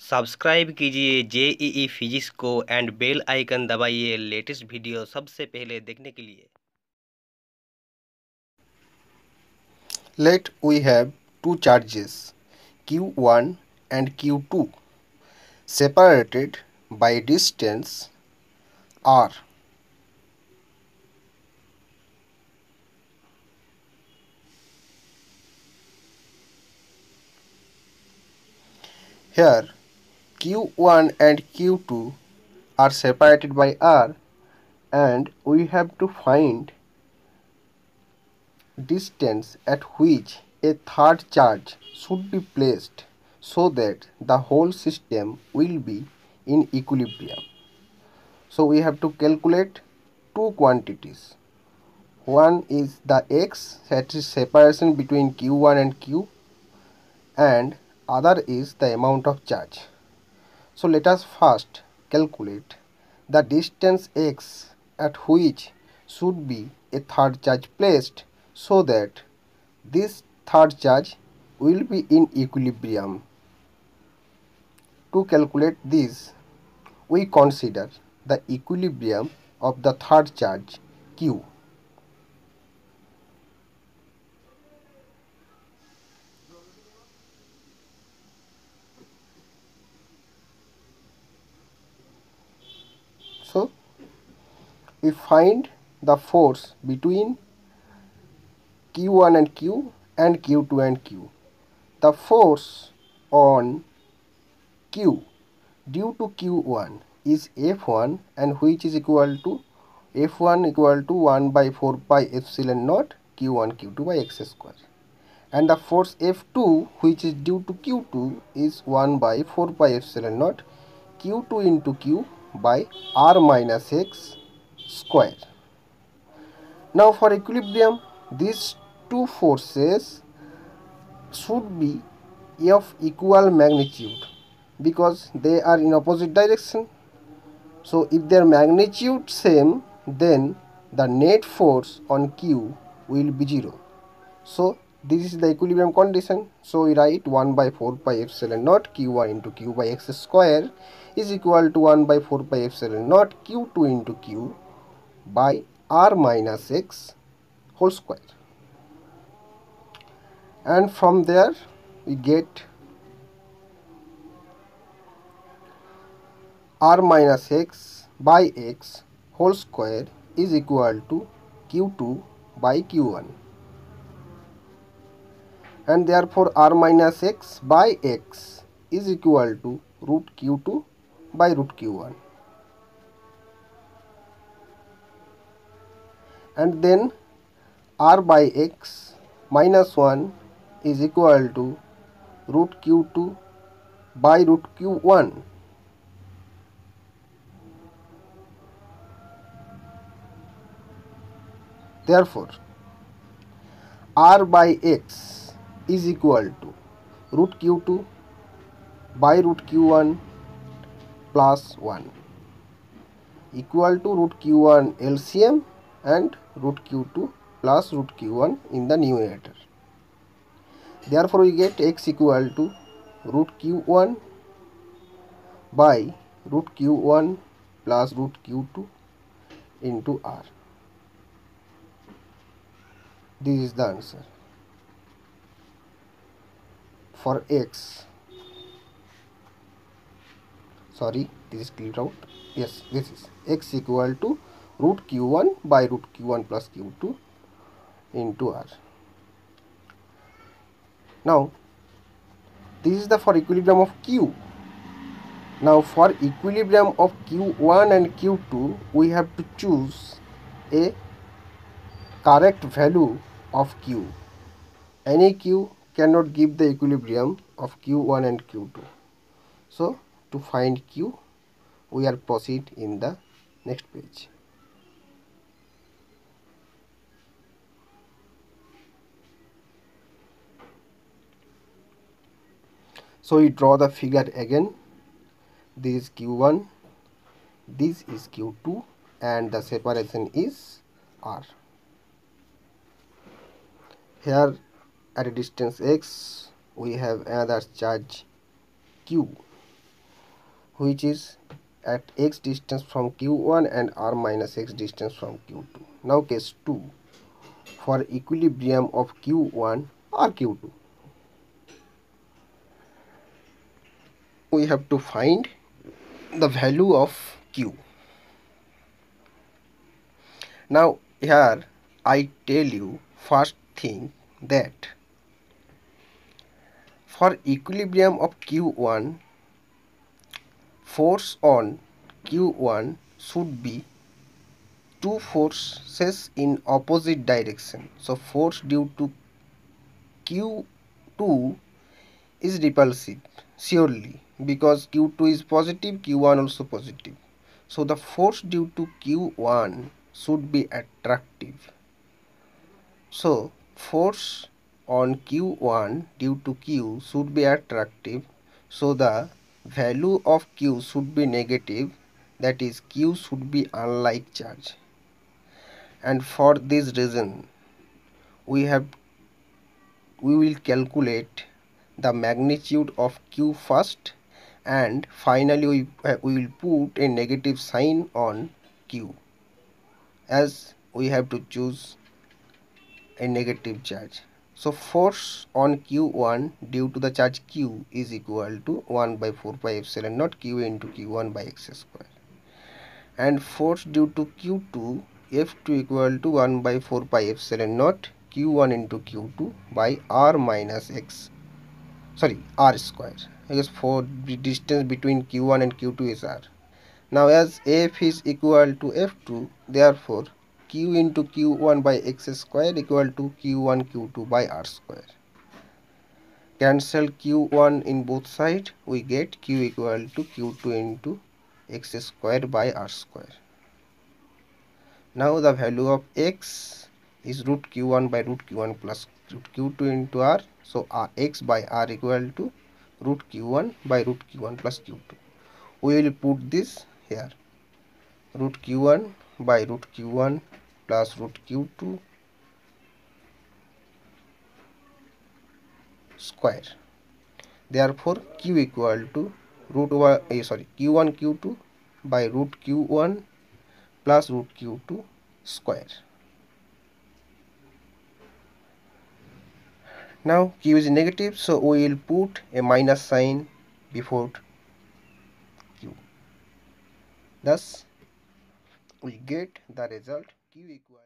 Subscribe कीजिए J E E physics को and bell icon दबाइए लेटेस्ट वीडियो सबसे पहले देखने के लिए। Let we have two charges Q one and Q two separated by distance R here q1 and q2 are separated by r and we have to find distance at which a third charge should be placed so that the whole system will be in equilibrium. So we have to calculate two quantities. One is the x that is separation between q1 and q and other is the amount of charge. So let us first calculate the distance x at which should be a third charge placed so that this third charge will be in equilibrium. To calculate this, we consider the equilibrium of the third charge q. So, we find the force between q1 and q and q2 and q. The force on q due to q1 is F1 and which is equal to F1 equal to 1 by 4 pi epsilon naught q1 q2 by x square and the force F2 which is due to q2 is 1 by 4 pi epsilon naught q2 into q by r minus x square. Now for equilibrium these two forces should be of equal magnitude because they are in opposite direction. So if their magnitude same then the net force on Q will be 0. So this is the equilibrium condition. So we write 1 by 4 pi epsilon naught Q1 into Q by x square is equal to 1 by 4 pi epsilon naught Q2 into Q by r minus x whole square. And from there we get r minus x by x whole square is equal to q2 by q1 and therefore r minus x by x is equal to root q2 by root q1 and then r by x minus 1 is equal to root q2 by root q1 Therefore, r by x is equal to root q2 by root q1 plus 1 equal to root q1 LCM and root q2 plus root q1 in the numerator. Therefore, we get x equal to root q1 by root q1 plus root q2 into r. This is the answer. For x, sorry, this is cleared out. Yes, this is x equal to root q1 by root q1 plus q2 into r. Now, this is the for equilibrium of q. Now, for equilibrium of q1 and q2, we have to choose a correct value of q. Any q cannot give the equilibrium of q1 and q2. So, to find q, we are proceed in the next page. So, we draw the figure again. This is q1, this is q2 and the separation is r. Here at a distance x we have another charge q which is at x distance from q1 and r minus x distance from q2 now case 2 for equilibrium of q1 or q2 we have to find the value of q. Now here I tell you first thing that for equilibrium of q1 force on q1 should be two forces in opposite direction. So force due to q2 is repulsive surely because q2 is positive q1 also positive so the force due to q1 should be attractive. So force on Q1 due to Q should be attractive. So the value of Q should be negative that is Q should be unlike charge. And for this reason we have we will calculate the magnitude of Q first and finally we, uh, we will put a negative sign on Q as we have to choose a negative charge. So force on Q1 due to the charge Q is equal to 1 by 4 pi epsilon naught Q into Q1 by x square. And force due to Q2 F2 equal to 1 by 4 pi epsilon naught Q1 into Q2 by R minus x sorry R square because for the distance between Q1 and Q2 is R. Now as f is equal to f2, therefore q into q1 by x square equal to q1 q2 by r square. Cancel q1 in both sides, we get q equal to q2 into x square by r square. Now the value of x is root q1 by root q1 plus root q2 into r. So r, x by r equal to root q1 by root q1 plus q2. We will put this here root q1 by root q1 plus root q2 square therefore q equal to root over eh, sorry q1 q2 by root q1 plus root q2 square now q is negative so we will put a minus sign before Q. Thus, we get the result Q equal